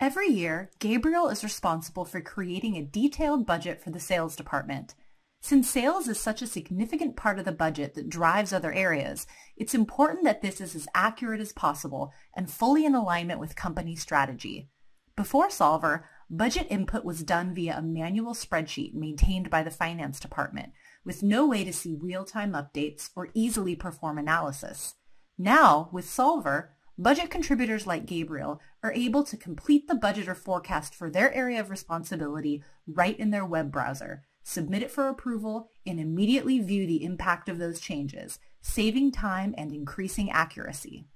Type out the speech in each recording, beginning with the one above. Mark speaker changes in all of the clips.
Speaker 1: Every year, Gabriel is responsible for creating a detailed budget for the sales department. Since sales is such a significant part of the budget that drives other areas, it's important that this is as accurate as possible and fully in alignment with company strategy. Before Solver, budget input was done via a manual spreadsheet maintained by the finance department, with no way to see real-time updates or easily perform analysis. Now, with Solver, budget contributors like Gabriel are able to complete the budget or forecast for their area of responsibility right in their web browser, submit it for approval, and immediately view the impact of those changes, saving time and increasing accuracy.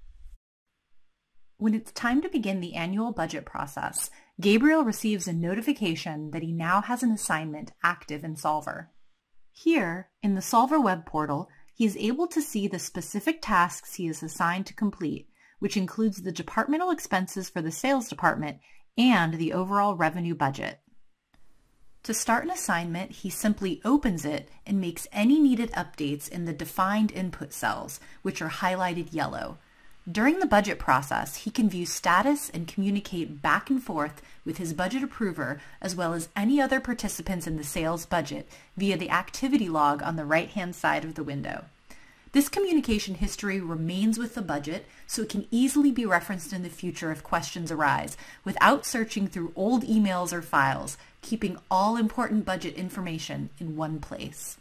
Speaker 1: When it's time to begin the annual budget process, Gabriel receives a notification that he now has an assignment active in Solver. Here, in the Solver web portal, he is able to see the specific tasks he is assigned to complete which includes the departmental expenses for the sales department and the overall revenue budget. To start an assignment, he simply opens it and makes any needed updates in the defined input cells, which are highlighted yellow. During the budget process, he can view status and communicate back and forth with his budget approver as well as any other participants in the sales budget via the activity log on the right-hand side of the window. This communication history remains with the budget, so it can easily be referenced in the future if questions arise, without searching through old emails or files, keeping all important budget information in one place.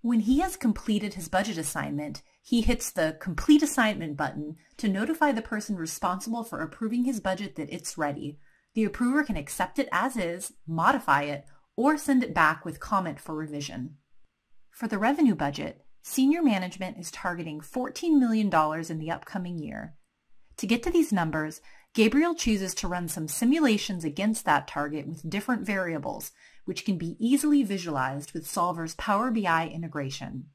Speaker 1: When he has completed his budget assignment, he hits the Complete Assignment button to notify the person responsible for approving his budget that it's ready. The approver can accept it as is, modify it, or send it back with comment for revision. For the revenue budget, Senior management is targeting $14 million in the upcoming year. To get to these numbers, Gabriel chooses to run some simulations against that target with different variables, which can be easily visualized with Solver's Power BI integration.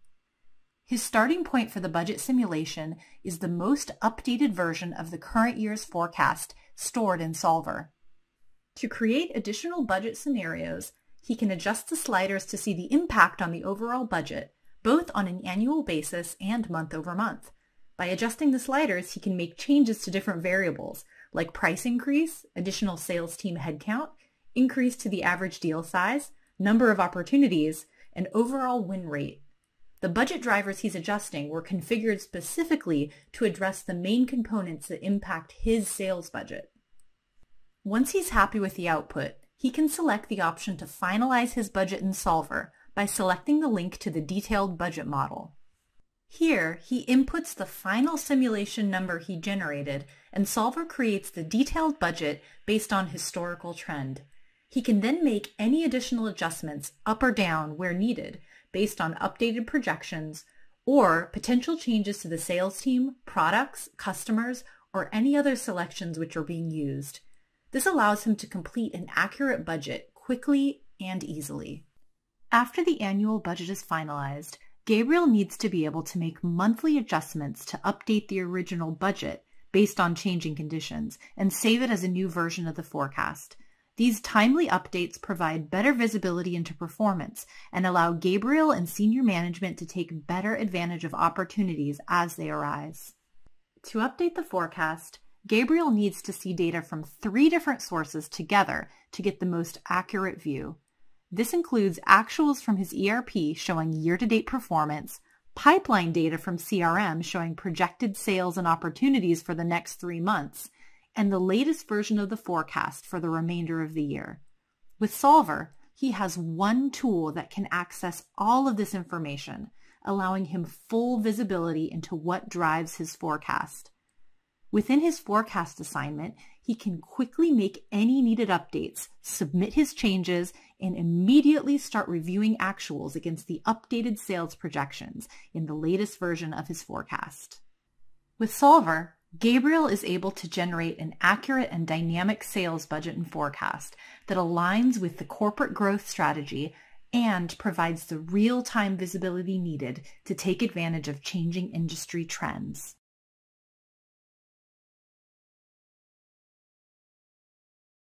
Speaker 1: His starting point for the budget simulation is the most updated version of the current year's forecast stored in Solver. To create additional budget scenarios, he can adjust the sliders to see the impact on the overall budget both on an annual basis and month over month. By adjusting the sliders, he can make changes to different variables like price increase, additional sales team headcount, increase to the average deal size, number of opportunities, and overall win rate. The budget drivers he's adjusting were configured specifically to address the main components that impact his sales budget. Once he's happy with the output, he can select the option to finalize his budget in Solver by selecting the link to the detailed budget model. Here, he inputs the final simulation number he generated, and Solver creates the detailed budget based on historical trend. He can then make any additional adjustments up or down where needed based on updated projections or potential changes to the sales team, products, customers, or any other selections which are being used. This allows him to complete an accurate budget quickly and easily. After the annual budget is finalized, Gabriel needs to be able to make monthly adjustments to update the original budget based on changing conditions and save it as a new version of the forecast. These timely updates provide better visibility into performance and allow Gabriel and senior management to take better advantage of opportunities as they arise. To update the forecast, Gabriel needs to see data from three different sources together to get the most accurate view. This includes actuals from his ERP showing year-to-date performance, pipeline data from CRM showing projected sales and opportunities for the next three months, and the latest version of the forecast for the remainder of the year. With Solver, he has one tool that can access all of this information, allowing him full visibility into what drives his forecast. Within his forecast assignment, he can quickly make any needed updates, submit his changes, and immediately start reviewing actuals against the updated sales projections in the latest version of his forecast. With Solver, Gabriel is able to generate an accurate and dynamic sales budget and forecast that aligns with the corporate growth strategy and provides the real-time visibility needed to take advantage of changing industry trends.